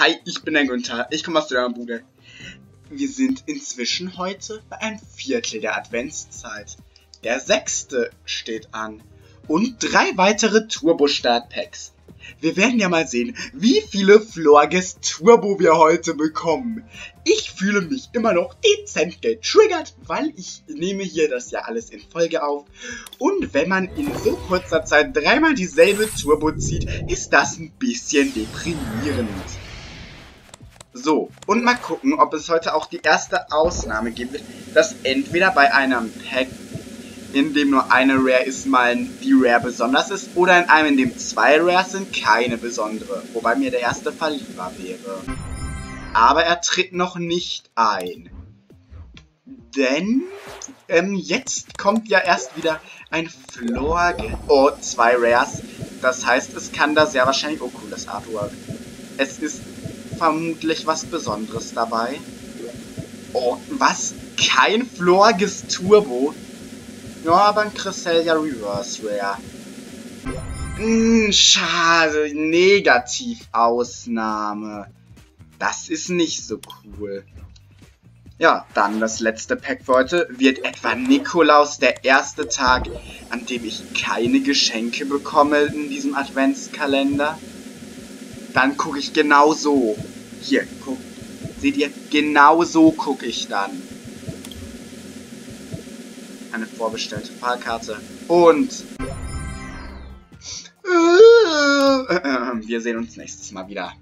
Hi, ich bin der Günther. Ich komme aus der Bude. Wir sind inzwischen heute bei einem Viertel der Adventszeit. Der sechste steht an. Und drei weitere Turbo-Start-Packs. Wir werden ja mal sehen, wie viele Florges Turbo wir heute bekommen. Ich fühle mich immer noch dezent getriggert, weil ich nehme hier das ja alles in Folge auf. Und wenn man in so kurzer Zeit dreimal dieselbe Turbo zieht, ist das ein bisschen deprimierend. So, und mal gucken, ob es heute auch die erste Ausnahme gibt, dass entweder bei einem Pack, in dem nur eine Rare ist, mal die Rare besonders ist, oder in einem, in dem zwei Rares sind, keine besondere, wobei mir der erste Fall lieber wäre. Aber er tritt noch nicht ein. Denn ähm, jetzt kommt ja erst wieder ein Floor... Oh, zwei Rares. Das heißt, es kann da sehr wahrscheinlich... Oh, cooles Artwork. Es ist vermutlich was Besonderes dabei. Oh, was? Kein Florges Turbo? Ja, aber ein Cresselia Reverse Rare. Hm, schade. Negativausnahme. Das ist nicht so cool. Ja, dann das letzte Pack für heute. Wird etwa Nikolaus der erste Tag, an dem ich keine Geschenke bekomme in diesem Adventskalender? Dann gucke ich genau so. Hier, guck. Seht ihr? Genau so gucke ich dann. Eine vorbestellte Fahrkarte. Und... Wir sehen uns nächstes Mal wieder.